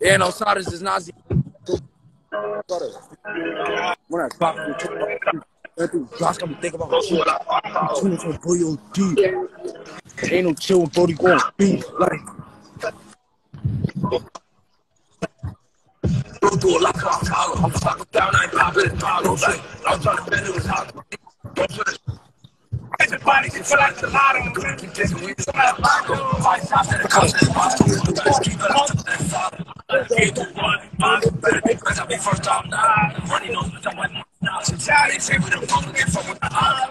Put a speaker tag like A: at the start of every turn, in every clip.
A: Yeah,
B: no, Sadas is Nazi. When I talk you, me think about shit. Ain't no chill when Brody going beef. Like, do a follow. I'm fucking down, I ain't popping. Like, I'm trying to bend it was hot. Don't it.
A: Everybody can feel like the lotto.
B: Keep this weed, so I'm not going to fight shots at the coast. I'm keep it up to that father. Eight to one, five, better be cause I be first time now. Money knows what I'm with. Now, some child, they say we the phone, get fuck with the eye.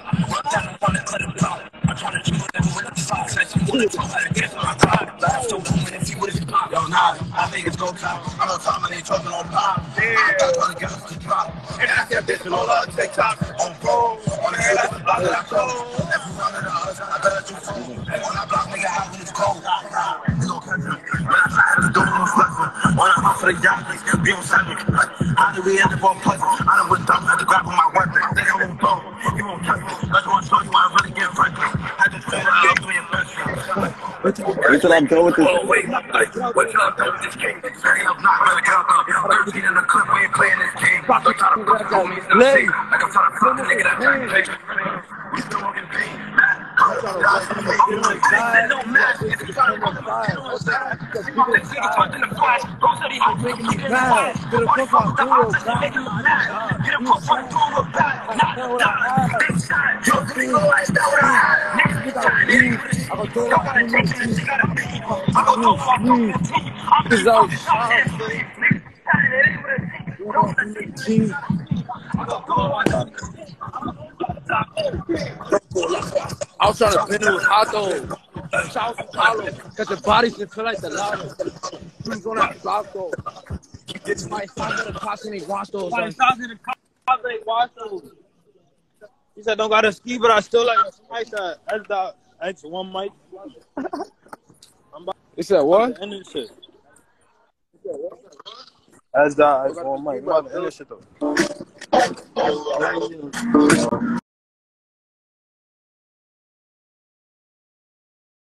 B: I think it's go time. I'm on time, and they talking on pop. Yeah. I'm trying to get us to drop. And I this and all the TikTok on roll. On the that's the block that I close. Every one of the others, I better do phone. On that block, nigga, how when it's cold. They gon' catch me. When I try to do no flexing. When I'm out for the yacht, be on seven. How did we end up on pleasant? I done went dumb, had to grab on my weapon. Think I won't go. You won't touch me. That's what I'm
C: Wait till I'm done with this.
B: Oh, wait, what till I'm done with this game? Saying I'm not really count up. 13 in the clip, we ain't playing this game. Don't try to the homies. In the
C: Lay.
B: seat. Like I'm trying to fuck the nigga that turned page. We still walking pain. No match. If you try to fuck the nigga, you know what's that? You want that nigga talking in the flash. Go to the house, make him get in the flash.
C: Get a
B: Wanna
C: fuck
B: fuck
C: out,
B: with the
C: do it,
B: ops, make him mad. Get a fuck fuck through a back. Nah, nah. Big shot. Yo, this nigga like that what I had. Niggas be trying to hit me. Y'all gotta take it, you gotta be. I'm gonna throw my fucking team. I'm just
C: out.
B: fucking shot. Niggas trying to hit me with a team. Don't let me
C: Gee,
B: I'm gonna go on.
C: I was trying to bend it with hot though. Shout to Paulo, cause your body should feel like the lava. Who's on that block though? My son gonna cost me watch those.
A: My son's in the. Like, watch those. He said, don't gotta ski, but I still like smash that. That's the, that's one mic. I'm about
C: you said what?
A: to end this shit. That's that. That's one mic. I'm about to end this shit though.